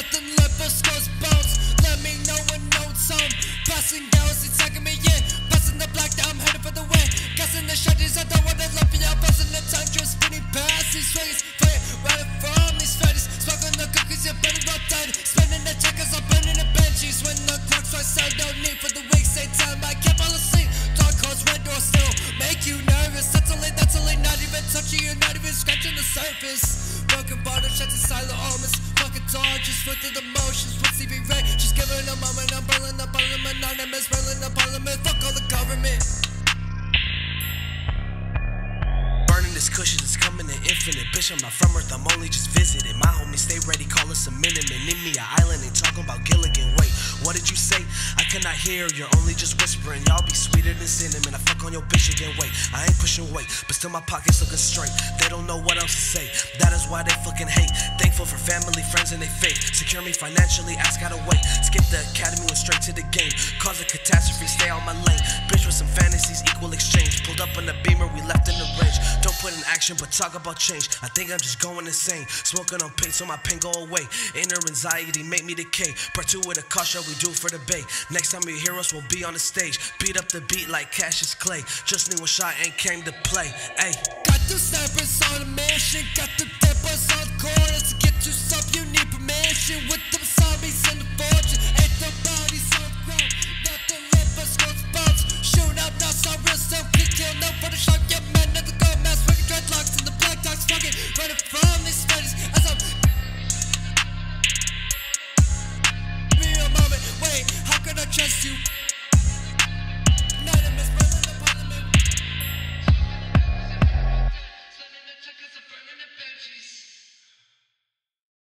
nothing left but skulls bones. Let me know when notes home. Busting girls, it's sucking me in. Passing the block, now I'm headed for the win. Guessing the shotties, I don't wanna love you. Busting lips, I'm just spinning past these swingers. Fire right from these fighters. Smoking the cookies, you're better well done. Spinning the checkers, I'm burning the benches. When the clock strikes, I don't need for the weeks. Say time, I can't fall asleep. Dark horse, red door still. Make you nervous. That's only, that's only, not even touching you, not even scratching the surface. Broken bottle, the and silent almonds. Fucking dog, just with the emotions. CB Ray, just giving a moment. I'm rolling up on them anonymous, rolling up on them. Fuck all the government. Burning this cushion is coming in infinite. Bitch, I'm not from Earth, I'm only just visiting. My homies stay ready, call us a minute. Need me an island, ain't talking about Gilligan. Wait, what did you say? I cannot hear, you're only just whispering. Y'all be sweeter than cinnamon. I fuck on your bitch again. Wait, I ain't pushing weight, but still my pockets looking straight. They don't know what else to say. That is why they fucking hate. Thankful for family, friends, and they faith. Secure me financially, ask gotta wait. Skip the academy, went straight to the game. Cause a catastrophe, stay on my lane. Bitch with some fantasies, equal exchange. Pulled up on the beamer, we left in the range. Don't put in action, but talk about change. I think I'm just going insane. Smoking on paint so my pain go away. Inner anxiety make me decay. Part two with a caution we do for the bay. Next time you hear us, we'll be on the stage. Beat up the beat like Cassius Clay. Just knew one shot and came to play. Ayy. Got the snipers on a mission, got the peppers on corners. Running from this place, as I'm real moment, wait, how could I trust you?